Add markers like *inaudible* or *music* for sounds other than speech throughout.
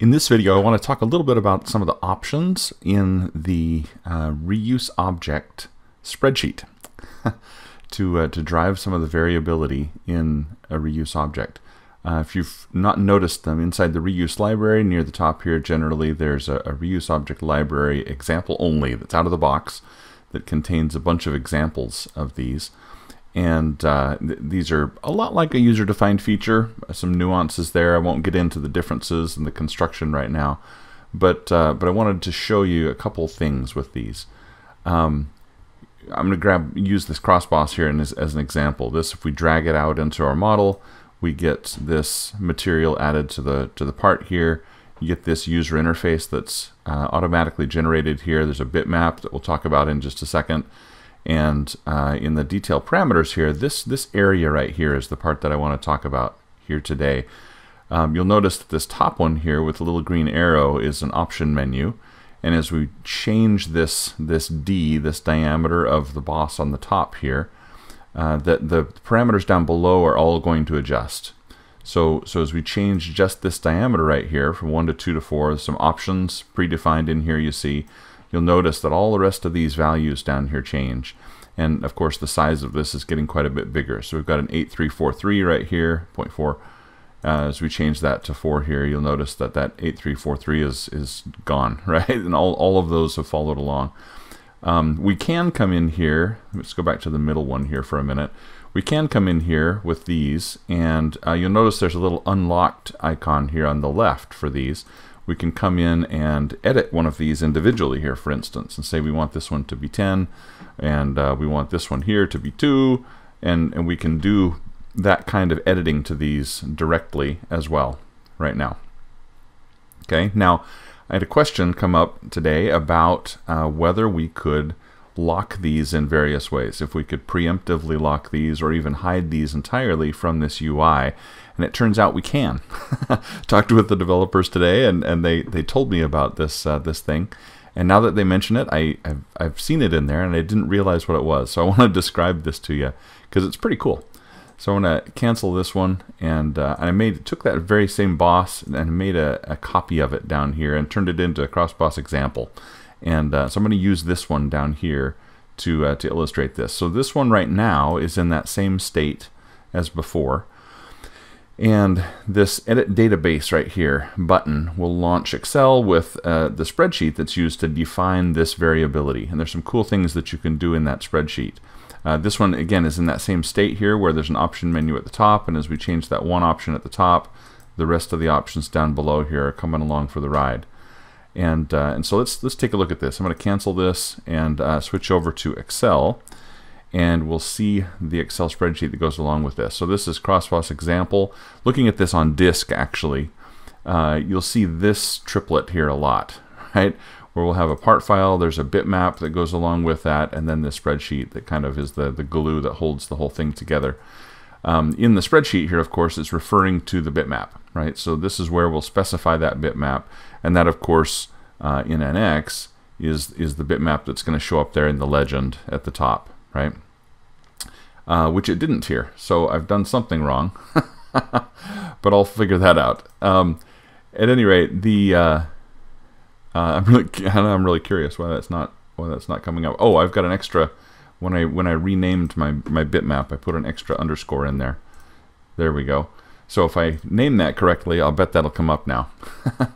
In this video, I want to talk a little bit about some of the options in the uh, reuse object spreadsheet *laughs* to, uh, to drive some of the variability in a reuse object. Uh, if you've not noticed them, inside the reuse library near the top here, generally there's a, a reuse object library example only that's out of the box that contains a bunch of examples of these and uh, th these are a lot like a user-defined feature. Some nuances there. I won't get into the differences in the construction right now, but uh, but I wanted to show you a couple things with these. Um, I'm going to grab use this crossboss here as, as an example. This, if we drag it out into our model, we get this material added to the to the part here. You get this user interface that's uh, automatically generated here. There's a bitmap that we'll talk about in just a second. And uh, in the detail parameters here, this, this area right here is the part that I want to talk about here today. Um, you'll notice that this top one here with the little green arrow is an option menu. And as we change this, this D, this diameter of the boss on the top here, uh, that the parameters down below are all going to adjust. So, so as we change just this diameter right here from 1 to 2 to 4, some options predefined in here you see you'll notice that all the rest of these values down here change. And of course the size of this is getting quite a bit bigger. So we've got an 8343 right here, 0.4. Uh, as we change that to 4 here, you'll notice that that 8343 is, is gone, *laughs* right? And all, all of those have followed along. Um, we can come in here, let's go back to the middle one here for a minute. We can come in here with these, and uh, you'll notice there's a little unlocked icon here on the left for these we can come in and edit one of these individually here, for instance, and say we want this one to be 10, and uh, we want this one here to be 2, and, and we can do that kind of editing to these directly as well right now. Okay, now I had a question come up today about uh, whether we could lock these in various ways, if we could preemptively lock these or even hide these entirely from this UI. And it turns out we can. *laughs* Talked with the developers today, and, and they, they told me about this uh, this thing. And now that they mention it, I, I've, I've seen it in there, and I didn't realize what it was. So I *laughs* want to describe this to you because it's pretty cool. So I'm going to cancel this one, and, uh, I made took that very same boss and made a, a copy of it down here and turned it into a cross boss example. And uh, so I'm going to use this one down here to, uh, to illustrate this. So this one right now is in that same state as before. And this edit database right here button will launch Excel with uh, the spreadsheet that's used to define this variability. And there's some cool things that you can do in that spreadsheet. Uh, this one again is in that same state here where there's an option menu at the top and as we change that one option at the top the rest of the options down below here are coming along for the ride. And, uh, and so let's, let's take a look at this. I'm going to cancel this and uh, switch over to Excel. And we'll see the Excel spreadsheet that goes along with this. So this is Crossboss example. Looking at this on disk, actually, uh, you'll see this triplet here a lot, *laughs* right? Where we'll have a part file, there's a bitmap that goes along with that, and then the spreadsheet that kind of is the, the glue that holds the whole thing together. Um, in the spreadsheet here, of course, it's referring to the bitmap, right? So this is where we'll specify that bitmap, and that, of course, uh, in NX is is the bitmap that's going to show up there in the legend at the top, right? Uh, which it didn't here, so I've done something wrong, *laughs* but I'll figure that out. Um, at any rate, the uh, uh I'm really *laughs* I'm really curious why that's not why that's not coming up. Oh, I've got an extra when I when I renamed my my bitmap, I put an extra underscore in there. There we go. So if I name that correctly, I'll bet that'll come up now. *laughs* uh,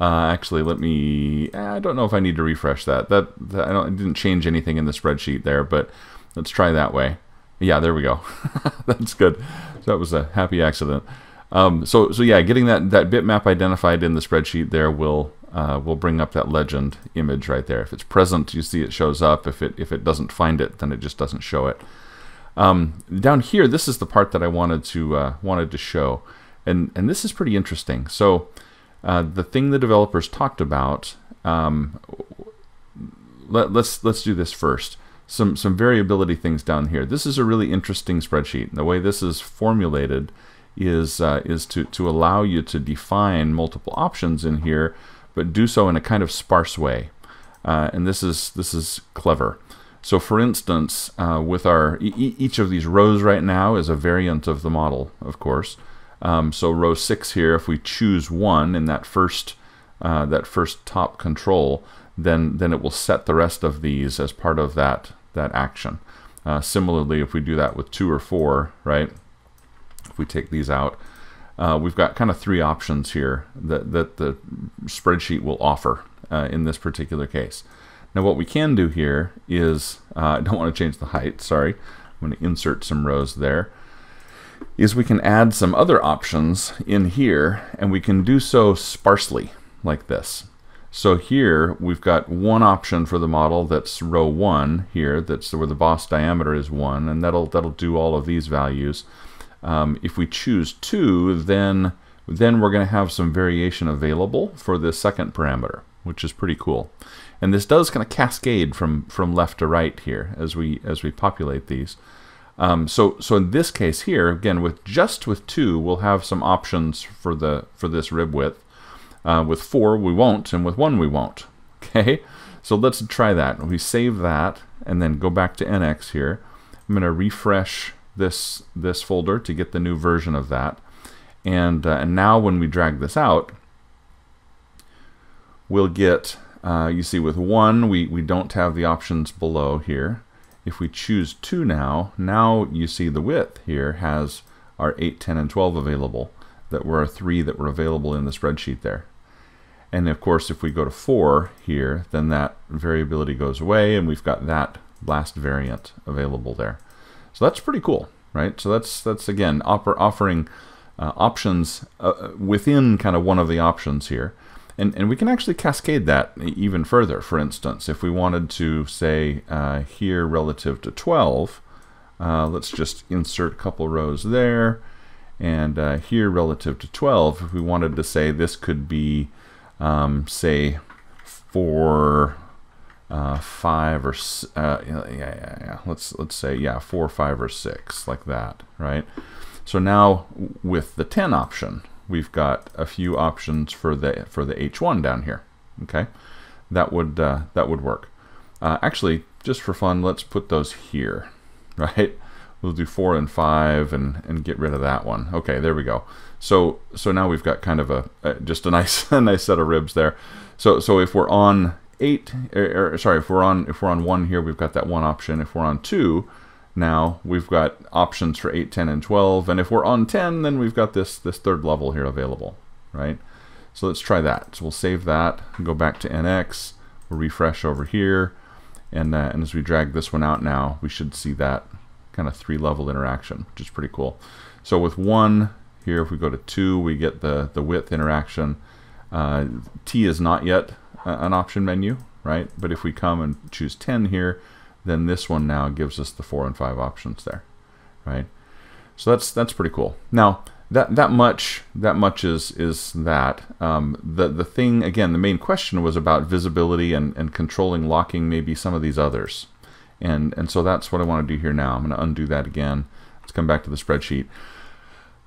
actually, let me. I don't know if I need to refresh that. That, that I, I, didn't change anything in the spreadsheet there, but let's try that way. Yeah, there we go. *laughs* That's good. That was a happy accident. Um, so so yeah, getting that that bitmap identified in the spreadsheet there will uh, will bring up that legend image right there. If it's present, you see it shows up. If it if it doesn't find it, then it just doesn't show it. Um, down here, this is the part that I wanted to uh, wanted to show, and and this is pretty interesting. So uh, the thing the developers talked about. Um, let, let's let's do this first. Some some variability things down here. This is a really interesting spreadsheet. The way this is formulated is uh, is to to allow you to define multiple options in here but do so in a kind of sparse way. Uh, and this is this is clever. So for instance, uh, with our e each of these rows right now is a variant of the model, of course. Um, so row 6 here, if we choose 1 in that first uh, that first top control, then then it will set the rest of these as part of that that action. Uh, similarly, if we do that with two or four, right? If we take these out, uh, we've got kind of three options here that, that the spreadsheet will offer uh, in this particular case. Now what we can do here is, uh, *laughs* I don't want to change the height, sorry, I'm going to insert some rows there, is we can add some other options in here and we can do so sparsely like this. So here we've got one option for the model that's row one here, that's where the boss diameter is one, and that'll that'll do all of these values. Um, if we choose two, then then we're going to have some variation available for the second parameter, which is pretty cool. And this does kind of cascade from from left to right here as we as we populate these. Um, so so in this case here, again with just with two, we'll have some options for the for this rib width. Uh, with four, we won't, and with one, we won't. *laughs* Okay, so let's try that. We save that, and then go back to NX here. I'm going to refresh this this folder to get the new version of that. And, uh, and now when we drag this out, we'll get, uh, you see with one, we, we don't have the options below here. If we choose two now, now you see the width here has our 8, 10, and 12 available that were three that were available in the spreadsheet there. And of course, if we go to 4 here, then that variability goes away, and we've got that last variant available there. So that's pretty cool, right? So that's, that's again, offer, offering uh, options uh, within kind of one of the options here. And, and we can actually cascade that even further. For instance, if we wanted to say uh, here relative to 12, uh, let's just insert a couple rows there. And uh, here relative to 12, if we wanted to say this could be um, say four, uh, five or uh, yeah, yeah, yeah. Let's let's say yeah, four, five, or six, like that, right? So now with the 10 option, we've got a few options for the for the H1 down here. Okay, that would uh, that would work. Uh, actually, just for fun, let's put those here, *laughs* right? We'll do four and five and and get rid of that one. Okay, there we go. So so now we've got kind of a, a just a *laughs* nice a nice set of ribs there. So so if we're on eight, or, er, or, er, sorry, if we're on if we're on one here, we've got that one option. If we're on two, now we've got options for 8, 10, and 12. And if we're on 10, then we've got this this third level here available, right? So let's try that. So we'll save that, go back to NX, we'll refresh over here, and uh, and as we drag this one out now, we should see that kind of three level interaction, which is pretty cool. So with one here, if we go to two, we get the, the width interaction. Uh, T is not yet an option menu, right? But if we come and choose 10 here, then this one now gives us the four and five options there, right? So that's that's pretty cool. Now that that much that much is is that um, the the thing again. The main question was about visibility and and controlling locking maybe some of these others, and and so that's what I want to do here now. I'm going to undo that again. Let's come back to the spreadsheet.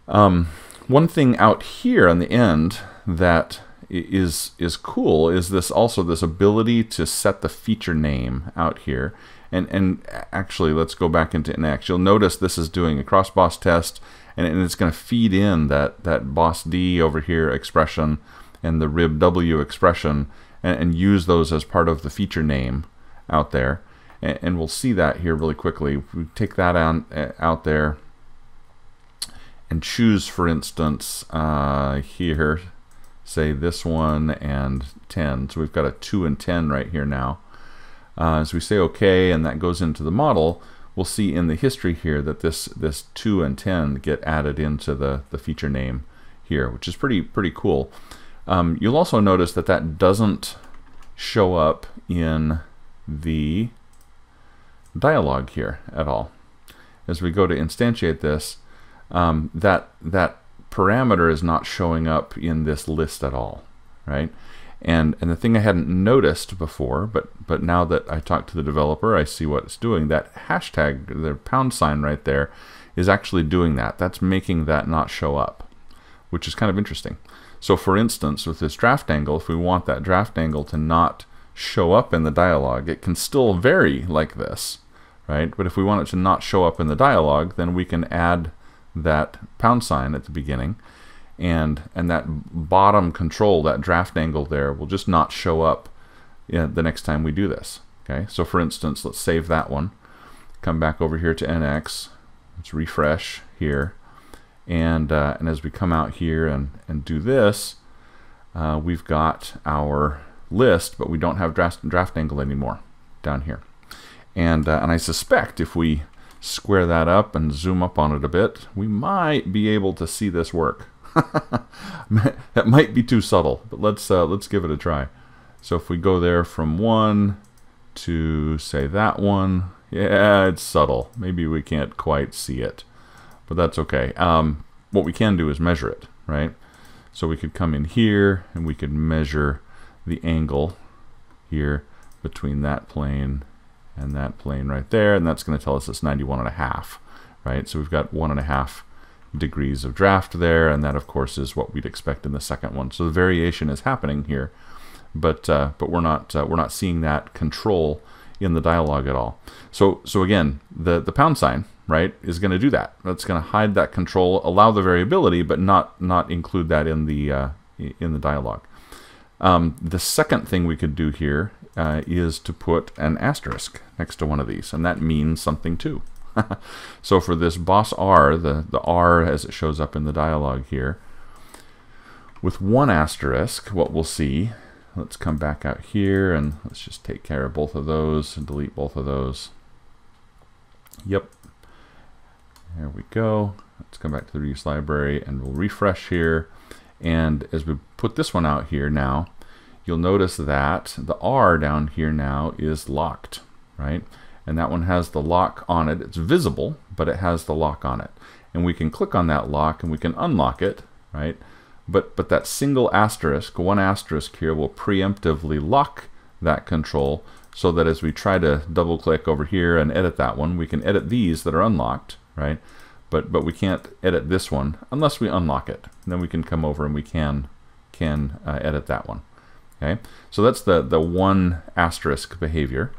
Um, one thing out here on the end that is is cool is this also this ability to set the feature name out here. And and actually let's go back into NX you'll notice this is doing a cross boss test and, and it's going to feed in that that boss D over here expression and the rib W expression and, and use those as part of the feature name out there. And, and we'll see that here really quickly. We take that on, uh, out there and choose for instance uh, here say this one and 10. So we've got a 2 and 10 right here now. Uh, as we say OK and that goes into the model, we'll see in the history here that this, this 2 and 10 get added into the, the feature name here, which is pretty, pretty cool. Um, you'll also notice that that doesn't show up in the dialog here at all. As we go to instantiate this, um, that, that parameter is not showing up in this list at all, right? And and the thing I hadn't noticed before, but but now that I talked to the developer, I see what it's doing. That hashtag, the pound sign right there, is actually doing that. That's making that not show up, which is kind of interesting. So for instance, with this draft angle, if we want that draft angle to not show up in the dialog, it can still vary like this, right? But if we want it to not show up in the dialog, then we can add that pound sign at the beginning and and that bottom control, that draft angle there, will just not show up the next time we do this. Okay, so for instance, let's save that one. Come back over here to NX. Let's refresh here, and uh, and as we come out here and and do this, uh, we've got our list, but we don't have draft draft angle anymore down here. And uh, and I suspect if we square that up and zoom up on it a bit, we might be able to see this work. *laughs* that might be too subtle, but let's uh, let's give it a try. So if we go there from one to say that one, yeah, it's subtle. Maybe we can't quite see it, but that's okay. Um, what we can do is measure it, right? So we could come in here and we could measure the angle here between that plane and that plane right there, and that's going to tell us it's 91 and a half, right? So we've got one and a half degrees of draft there, and that of course is what we'd expect in the second one. So the variation is happening here, but uh, but we're not uh, we're not seeing that control in the dialog at all. So so again, the the pound sign right is going to do that. That's going to hide that control, allow the variability, but not not include that in the uh, in the dialog. Um, the second thing we could do here uh, is to put an asterisk next to one of these, and that means something too. *laughs* so for this boss R, the, the R as it shows up in the dialog here, with one asterisk, what we'll see, let's come back out here and let's just take care of both of those and delete both of those. Yep. There we go. Let's come back to the reuse library and we'll refresh here. And as we put this one out here now, you'll notice that the R down here now is locked, right? and that one has the lock on it. It's visible, but it has the lock on it. And we can click on that lock and we can unlock it, right? But, but that single asterisk, one asterisk here, will preemptively lock that control so that as we try to double click over here and edit that one, we can edit these that are unlocked, right? But, but we can't edit this one unless we unlock it. And then we can come over and we can, can uh, edit that one. Okay, so that's the, the one asterisk behavior.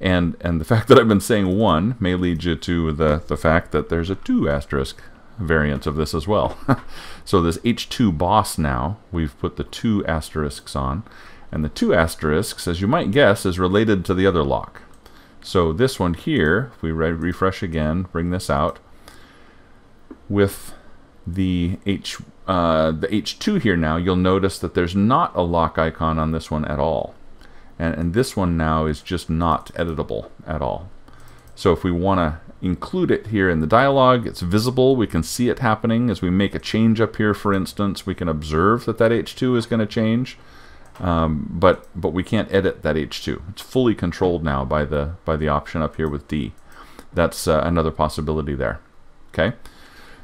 And, and the *laughs* fact that I've been saying one may lead you to the, the fact that there's a two asterisk variant of this as well. *laughs* so this H2 boss now, we've put the two asterisks on. And the two asterisks, as you might guess, is related to the other lock. So this one here, if we re refresh again, bring this out, with the H uh, the H2 here now, you'll notice that there's not a lock icon on this one at all. And, and this one now is just not editable at all. So if we want to include it here in the dialog, it's visible, we can see it happening. As we make a change up here, for instance, we can observe that that H2 is going to change. Um, but but we can't edit that H2. It's fully controlled now by the by the option up here with D. That's uh, another possibility there. Okay,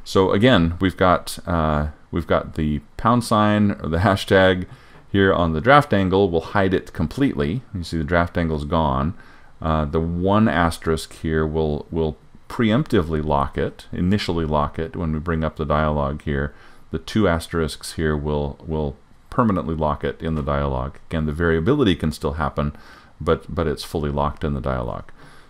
so again we've got uh, we've got the pound sign or the *laughs* hashtag here on the draft angle, we'll hide it completely. You see the draft angle's gone. Uh, the one asterisk here will, will preemptively lock it, initially lock it when we bring up the dialog here. The two asterisks here will, will permanently lock it in the dialog. Again, the variability can still happen, but, but it's fully locked in the dialog.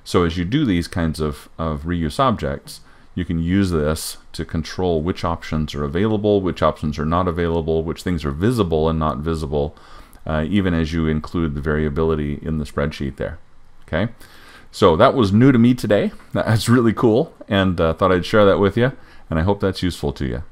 So as you do these kinds of, of reuse objects, you can use this to control which options are available, which options are not available, which things are visible and not visible, uh, even as you include the variability in the spreadsheet there. Okay, so that was new to me today. *laughs* That's really cool, and uh, thought I'd share that with you, and I hope that's useful to you.